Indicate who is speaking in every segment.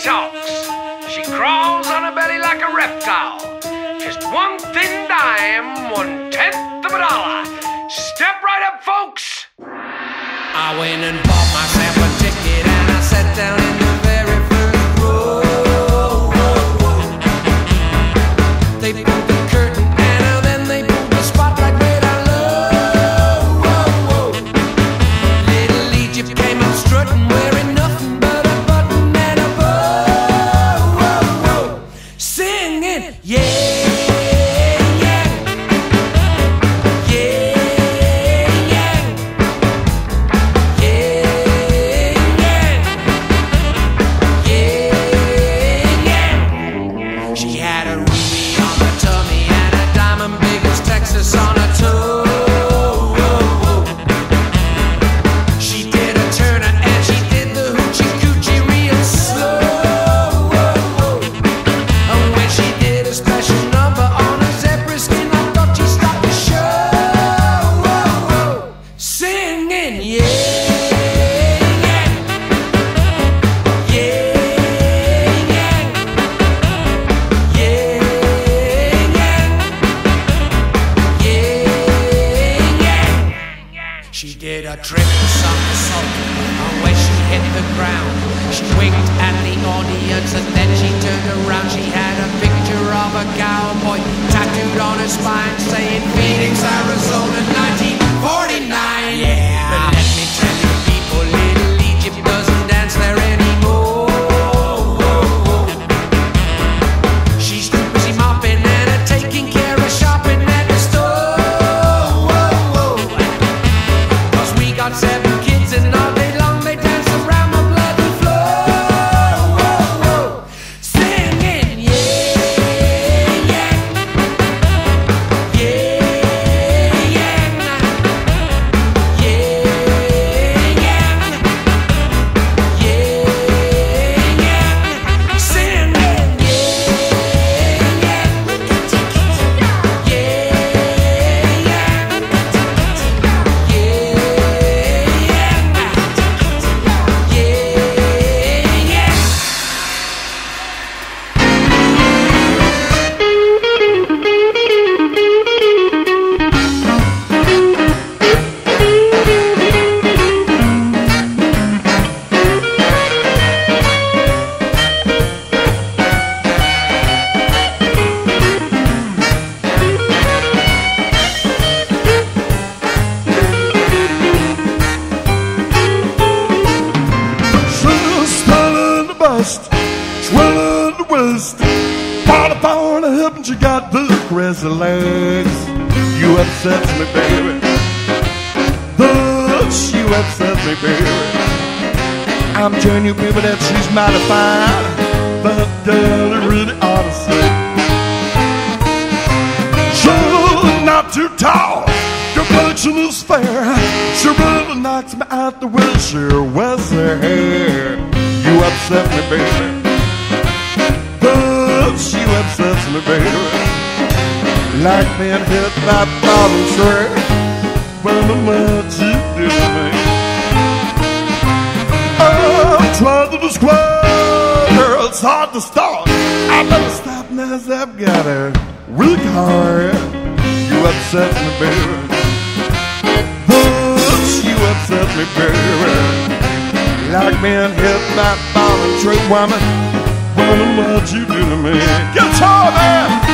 Speaker 1: talks. She crawls on her belly like a reptile. Just one thin dime, one tenth of a dollar. Step right up, folks.
Speaker 2: I went and bought myself a ticket and I sat down in the very first row. They pulled the curtain and then they pulled the spotlight way down low. Little Egypt came out strutting, She did a triple somersault and when she hit the ground, she winked at the audience and then she turned around. She had a picture of a cowboy tattooed on her spine saying Phoenix, Arizona, 1949. Yeah.
Speaker 3: She got the crazy legs. You upset me, baby. Thus, you upset me, baby. I'm telling you, baby, that she's mighty fine. But girl, it really ought to say. Sure, not too tall. Complexion is fair. She really knocks me out the wheelchair. Where's her hair? You upset me, baby. Me, baby. Like being hit by bottle tray. When the much you to me. I'm trying to describe, girl, it's hard to start. I better stop now as I've got a weak heart. You upset me, baby. But you upset me, baby. Like being hit by a ball and tree woman. Wondering what you do to me. Guitar man!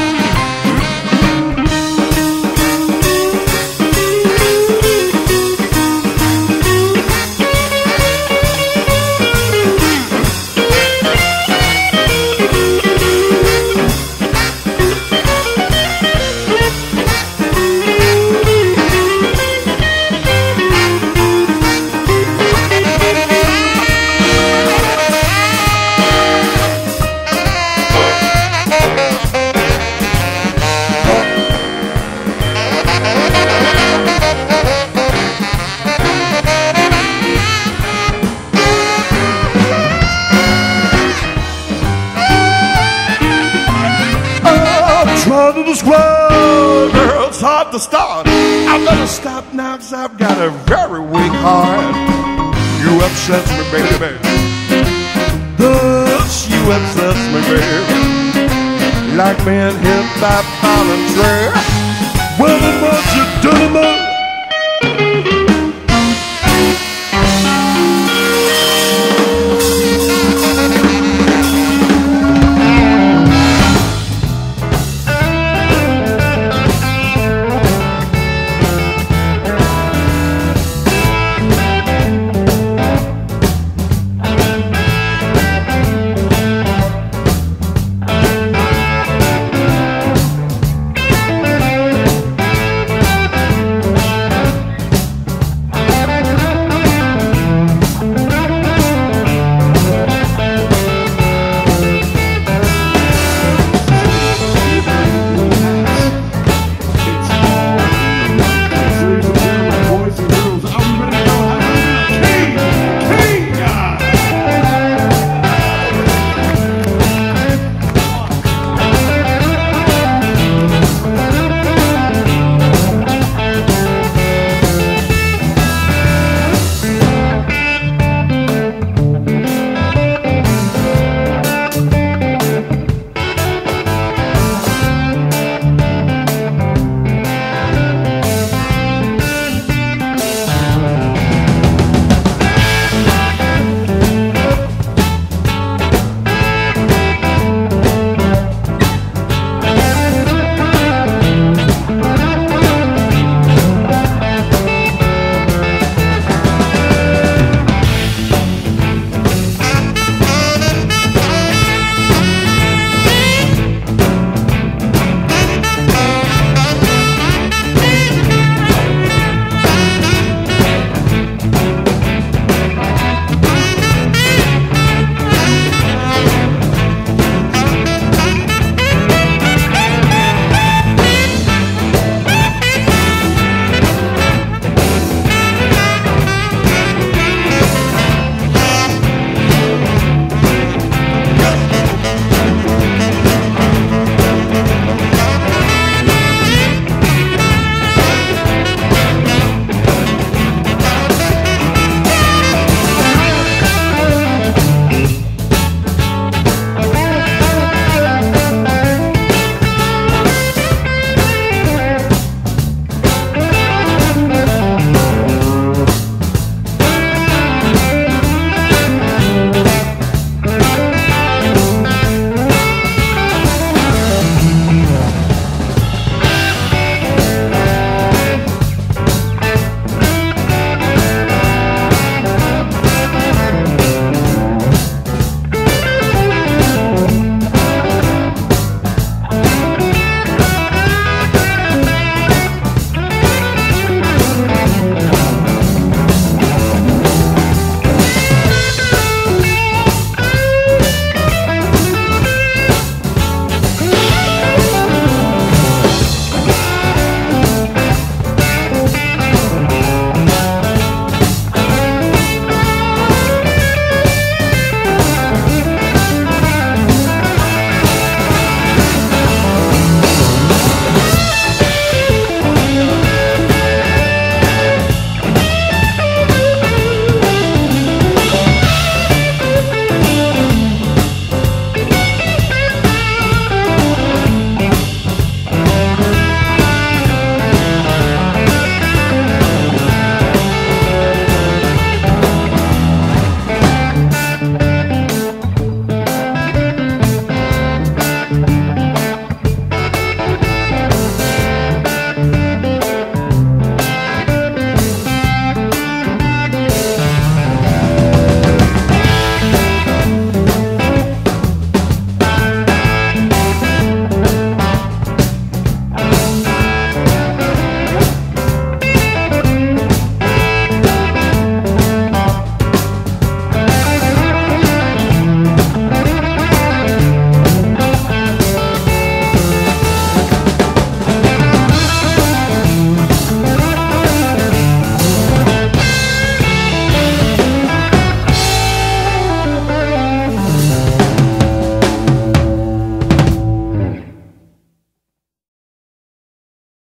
Speaker 3: Describe, girl, it's hard to start. I better stop now, cause I've got a very weak heart. You upset me, baby. Much you upset me, baby. Like being hit by a falling tree. Well, what you about